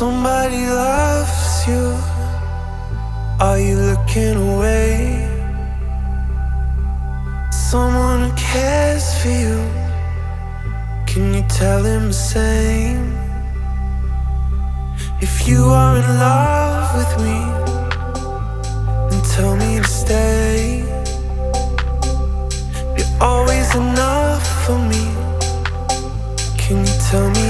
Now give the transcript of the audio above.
Somebody loves you. Are you looking away? Someone who cares for you. Can you tell him the same? If you are in love with me, then tell me to stay. You're always enough for me. Can you tell me